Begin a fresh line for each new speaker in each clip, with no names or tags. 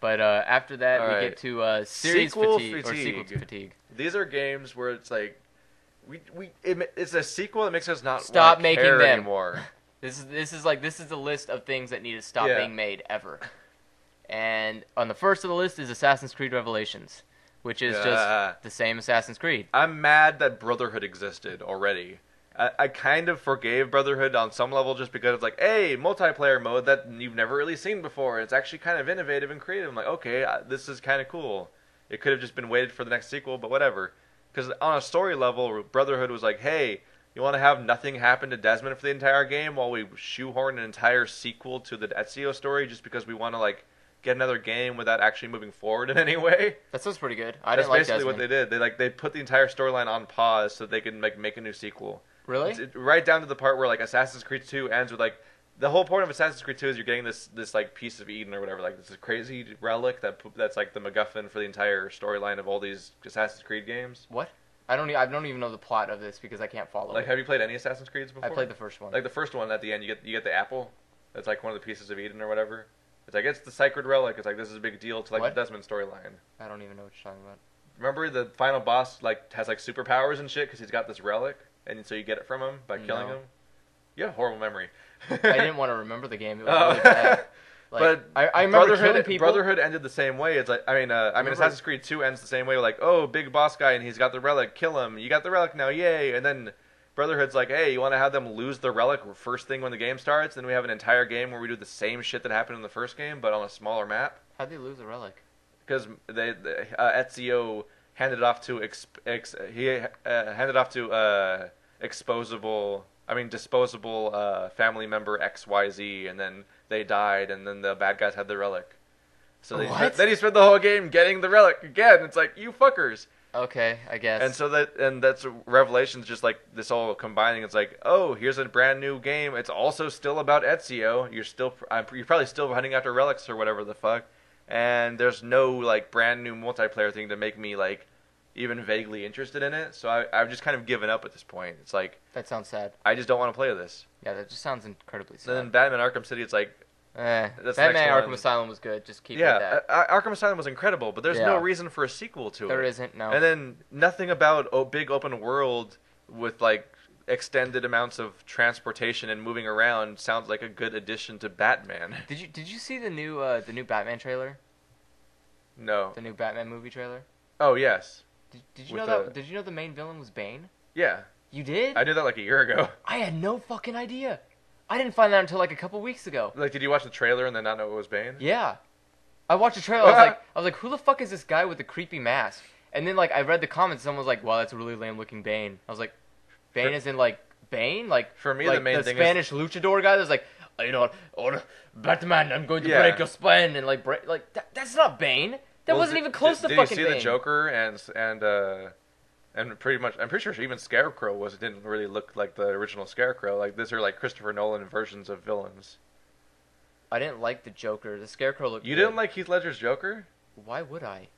But uh, after that,
All
we
right.
get to uh, series
Sequel
fatigue, or sequel
fatigue.
fatigue.
These are games where it's like, we we it, it's a sequel that makes us not
Stop making them.
anymore.
This is this is like this is the list of things that need to stop
Yeah.
being made ever. And on the first of the list is Assassin's Creed Revelations, which is
Yeah.
just the same Assassin's Creed.
I'm mad that Brotherhood existed already. I, I kind of forgave Brotherhood on some level just because it's like, hey, multiplayer mode that you've never really seen before. It's actually kind of innovative and creative. I'm like, okay, uh, this is kind of cool. It could have just been waited for the next sequel, but whatever. Because on a story level, Brotherhood was like, hey, you want to have nothing happen to Desmond for the entire game while we shoehorn an entire sequel to the Ezio story just because we want to like get another game without actually moving forward in any way?
That sounds pretty good. I
That's
didn't like
basically
Desmond.
what they did. They like they put the entire storyline on pause so they can like make a new sequel.
Really?
It's- it- right down to the part where like Assassin's Creed 2 ends with like the whole point of Assassin's Creed 2 is you're getting this this like piece of Eden or whatever like this crazy relic that that's like the MacGuffin for the entire storyline of all these Assassin's Creed games.
What? I don't. I don't even know the plot of this because I can't follow.
Like,
it.
have you played any Assassin's Creeds before?
I played the first one.
like the first one at the end. You get you get the apple. That's like one of the pieces of Eden or whatever. It's like it's the sacred relic. It's like this is a big deal to like
What?
the Desmond storyline.
I don't even know what you're talking about.
Remember the final boss like has like superpowers and shit because he's got this relic, and so you get it from him by killing
No.
him. You have horrible memory.
I didn't want to remember the game. It was really bad. Like,
but
I, I remember
Brotherhood,
people.
Brotherhood ended the same way. It's like I mean, uh, I mean,
Remember-
Assassin's Creed Two ends the same way. Like, oh, big boss guy, and he's got the relic. Kill him. You got the relic now, yay! And then Brotherhood's like, hey, you want to have them lose the relic first thing when the game starts? Then we have an entire game where we do the same shit that happened in the first game, but on a smaller map.
How'd they lose the relic?
Because they, they uh, Ezio handed it off to ex, ex, he uh, handed off to uh, exposable. I mean, disposable uh, family member X Y Z, and then they died, and then the bad guys had the relic. So they,
What?
then he spent the whole game getting the relic again. It's like you fuckers.
Okay, I guess.
And so that and that's Revelations just like this all combining. It's like oh, here's a brand new game. It's also still about Ezio. You're still I'm, you're probably still hunting after relics or whatever the fuck. And there's no like brand new multiplayer thing to make me like even vaguely interested in it. So I, I've just kind of given up at this point. It's like
that sounds sad.
I just don't want to play this.
Yeah, that just sounds incredibly sad.
And then. Batman Arkham City, it's like
eh,
that's the
Batman
next
Arkham
one.
Asylum was good. Just keep it
yeah,
at that.
uh, uh, Arkham Asylum was incredible, but there's no
Yeah.
reason for a sequel to
There
it.
isn't no.
And then nothing about a big open world with like extended amounts of transportation and moving around sounds like a good addition to Batman.
did you did you see the new uh, the new Batman trailer?
No.
The new Batman movie trailer?
Oh yes.
Did, did you
With
know
the-
that? Did you know the main villain was Bane?
Yeah.
You did?
I knew that like a year ago.
I had no fucking idea. I didn't find that until like a couple weeks ago.
Like, did you watch the trailer and then not know it was Bane?
Yeah. I watched the trailer. I was like, I was like, who the fuck is this guy with the creepy mask? And then like I read the comments. Someone was like, wow, that's a really lame looking Bane. I was like, Bane is in like Bane, like
For me,
like
the main thing is-
Spanish luchador guy. That's like, "Oh, you know, oh, Batman, I'm going to
Yeah.
break your spine and like break like that, that's not Bane. That
Well,
wasn't
did-
even close
did,
to
did
fucking
you see
Bane.
the Joker and and uh and pretty much I'm pretty sure even Scarecrow was didn't really look like the original Scarecrow. Like these are like Christopher Nolan versions of villains.
I didn't like the Joker. The Scarecrow looked.
You
good.
didn't like Heath Ledger's Joker?
Why would I?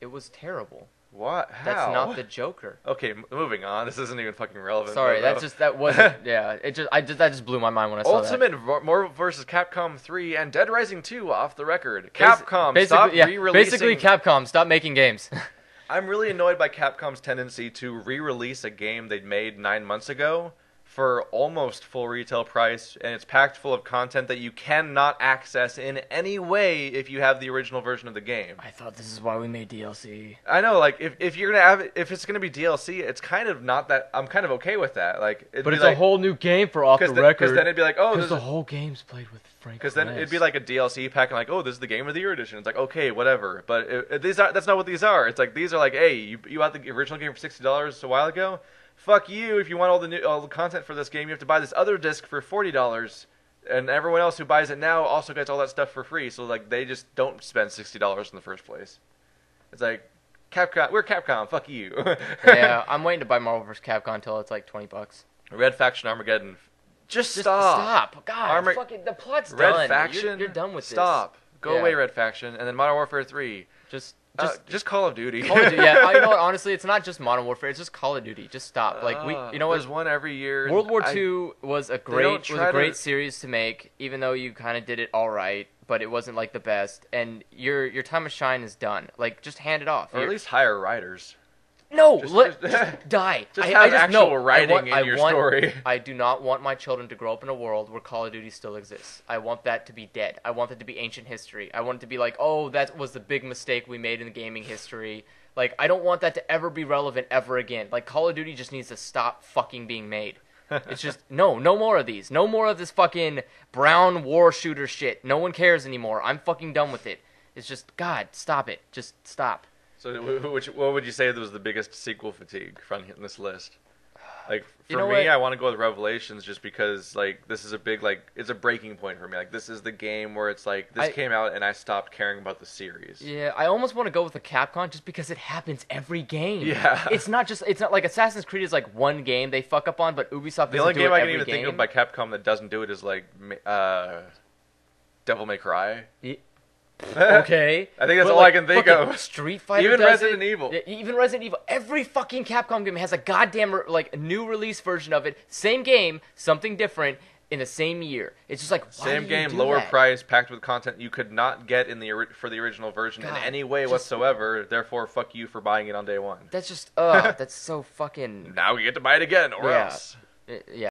It was terrible.
What? How?
That's not the Joker.
Okay, m- moving on. This isn't even fucking relevant.
Sorry, that's just that wasn't. yeah, it just I just that just blew my mind when I saw that.
Ultimate Marvel vs. Capcom 3 and Dead Rising 2 off the record. Capcom,
basically,
stop
yeah,
re-releasing.
Basically, Capcom, stop making games.
I'm really annoyed by Capcom's tendency to re-release a game they made nine months ago for almost full retail price, and it's packed full of content that you cannot access in any way if you have the original version of the game.
I thought this is why we made DLC.
I know, like if, if you're gonna have it, if it's gonna be DLC, it's kind of not that. I'm kind of okay with that. Like, it'd
But
be
it's
like,
a whole new game for off the
because then,
record.
then it'd be like, oh,
Because
this
the
is
whole game's played with Frank.
Because then it'd be like a DLC pack, and like, oh, this is the game of the year edition. It's like, okay, whatever. But it, it- these are that's not what these are. It's like these are like, hey, you you bought the original game for sixty dollars a while ago. Fuck you! If you want all the new all the content for this game, you have to buy this other disc for forty dollars. And everyone else who buys it now also gets all that stuff for free. So like, they just don't spend sixty dollars in the first place. It's like, Capcom, we're Capcom. Fuck you.
yeah, I'm waiting to buy Marvel vs. Capcom until it's like twenty bucks.
Red Faction Armageddon. Just,
Just
stop.
stop. God,
Armor-
fucking the plot's
Red
done.
Faction.
You're, you're done with this.
Stop. Go
Yeah.
away, Red Faction. And then Modern Warfare Three.
Just,
Just,
just.
just Call of Duty.
Call of Duty, yeah, uh, you know what? Honestly, it's not just Modern Warfare. It's just Call of Duty. Just stop. Like we,
Uh,
you know what?
There's one every year.
World War
I-
II was a great was a great
to-
series to make, even though you kind of did it all right. but it wasn't like the best. And your your time of shine is done. Like, just hand it off.
Or at least hire writers.
No,
just-
let,
just-
just die.
Just
I,
have
I just,
actual
no,
writing
I want,
in
I
your
want-
story.
I do not want my children to grow up in a world where Call of Duty still exists. I want that to be dead. I want that to be ancient history. I want it to be like, oh, that was the big mistake we made in the gaming history. Like, I don't want that to ever be relevant ever again. Like, Call of Duty just needs to stop fucking being made. It's just no, no more of these. No more of this fucking brown war shooter shit. No one cares anymore. I'm fucking done with it. It's just God, stop it. Just stop.
So, wh- wh- which, what would you say was the biggest sequel fatigue from this list? Like for
You know
me,
what?
I want to go with Revelations just because like this is a big like it's a breaking point for me. Like this is the game where it's like this
I-
came out and I stopped caring about the series.
Yeah, I almost want to go with the Capcom just because it happens every game.
Yeah.
It's not just it's not like Assassin's Creed is like one game they fuck up on, but Ubisoft
is
The
only game I can even
game.
think of by Capcom that doesn't do it is like uh, Devil May Cry.
okay.
I think that's
But,
all I can think of.
Street Fighter,
Even Resident
it.
Evil.
Even Resident Evil. Every fucking Capcom game has a goddamn re- like new release version of it. Same game, something different in the same year. It's just like why
Same
you
game, lower
that?
price, packed with content you could not get in the for the original version in any way
just-
whatsoever. Therefore, fuck you for buying it on day one.
That's just ugh. that's so fucking
Now we get to buy it again, or
Yeah.
else.
uh, yeah.